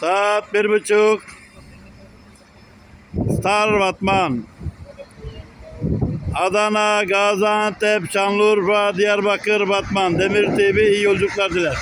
Saat bir buçuk. Star Batman. Adana, Gaziantep, Şanlıurfa, Diyarbakır, Batman. Demir TV iyi yolculuklar diler.